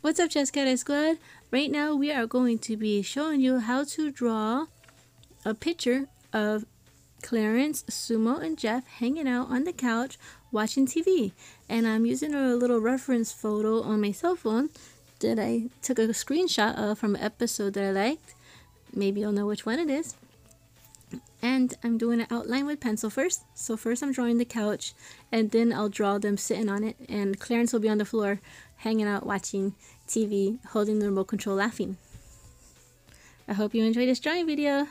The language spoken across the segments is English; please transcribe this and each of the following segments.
What's up, Chesscat Squad? Right now, we are going to be showing you how to draw a picture of Clarence, Sumo, and Jeff hanging out on the couch watching TV. And I'm using a little reference photo on my cell phone that I took a screenshot of from an episode that I liked. Maybe you'll know which one it is. And I'm doing an outline with pencil first. So first I'm drawing the couch and then I'll draw them sitting on it and Clarence will be on the floor hanging out watching TV, holding the remote control laughing. I hope you enjoyed this drawing video.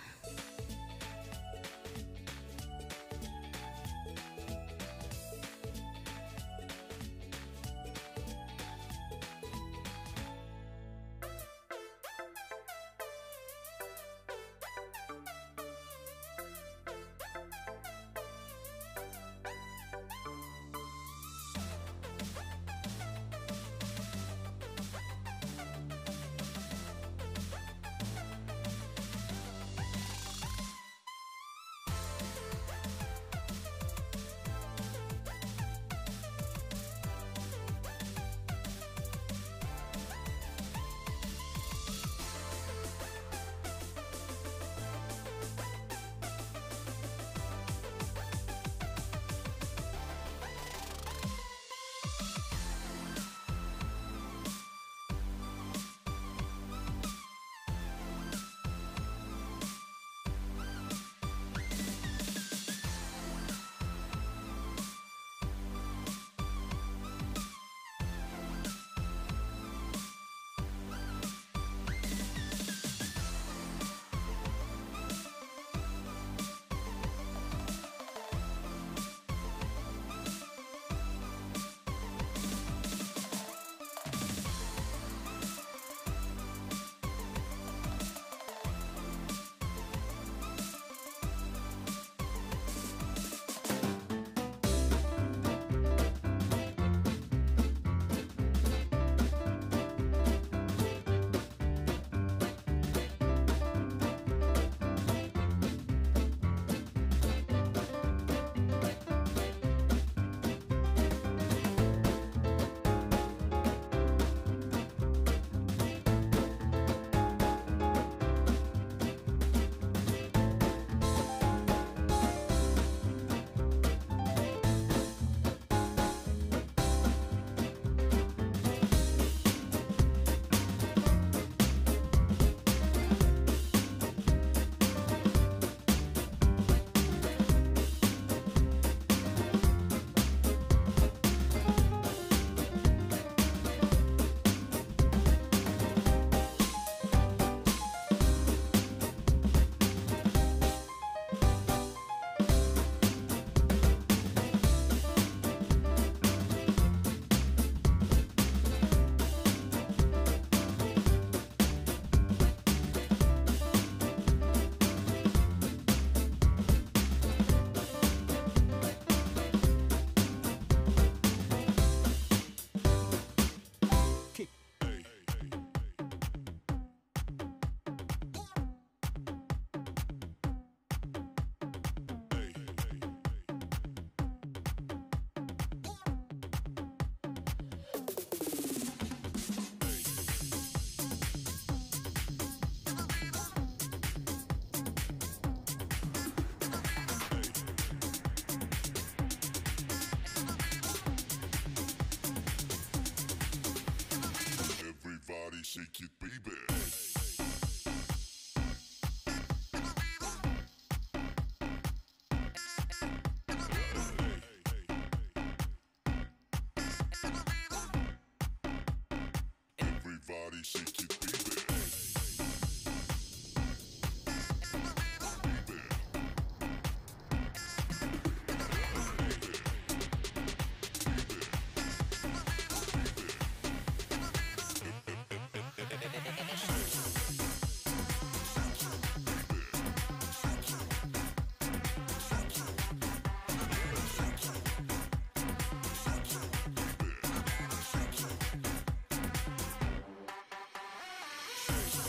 Peace.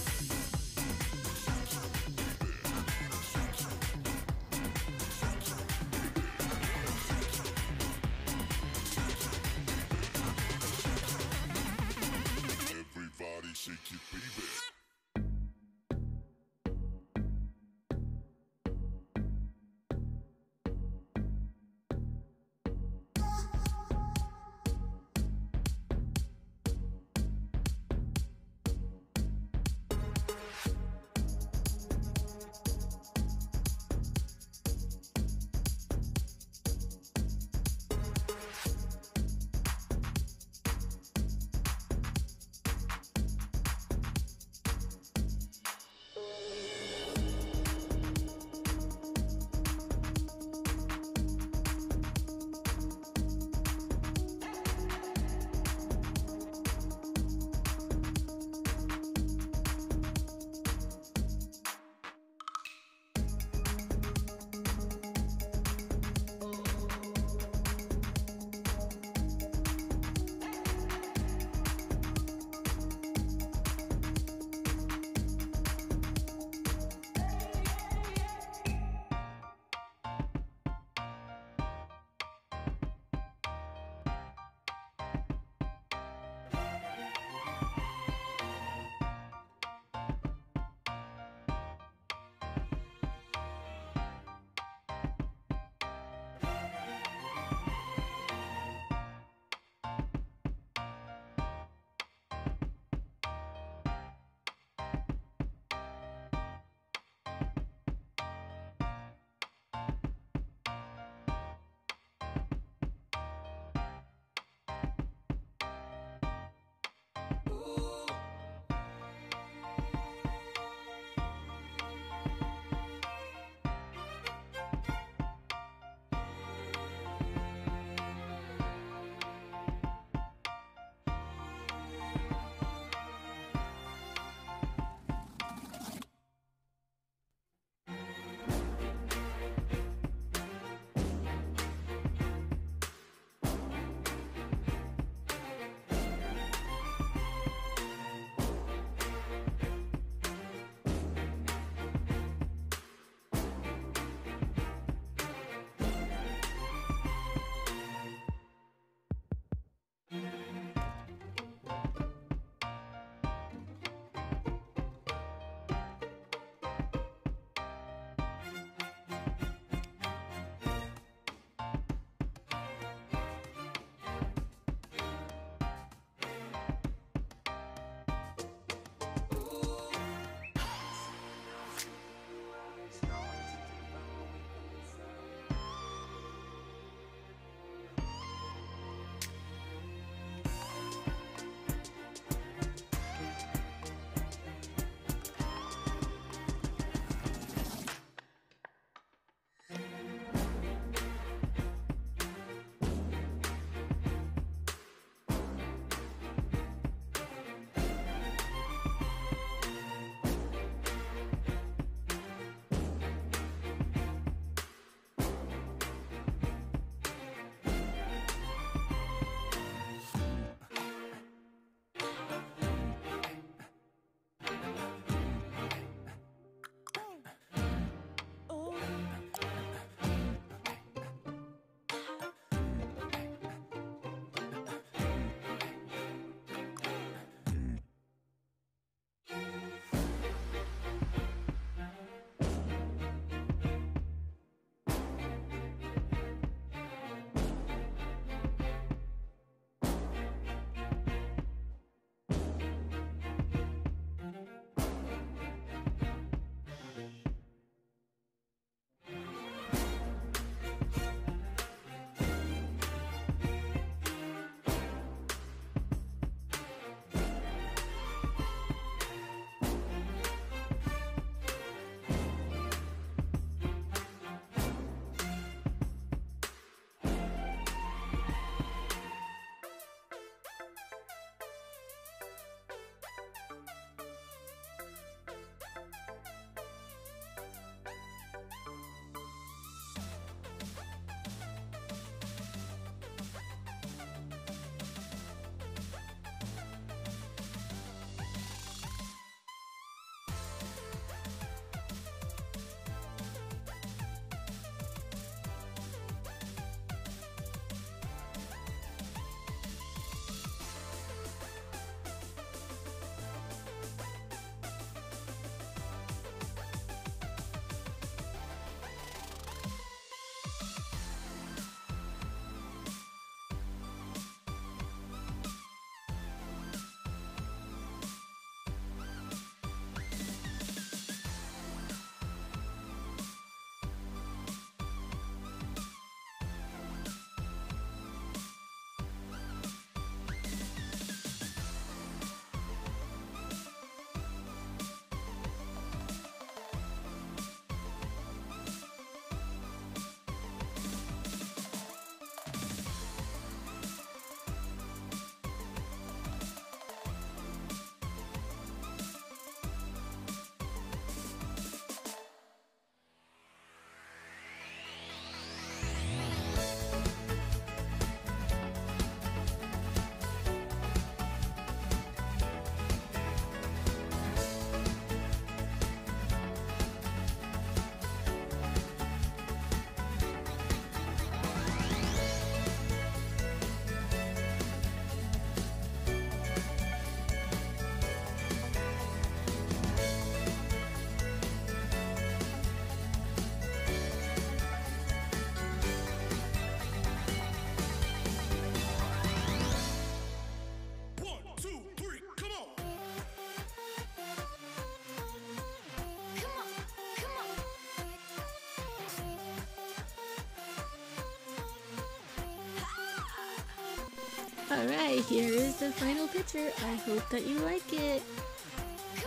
Alright, here is the final picture. I hope that you like it.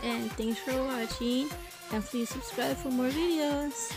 And thanks for watching. And please subscribe for more videos.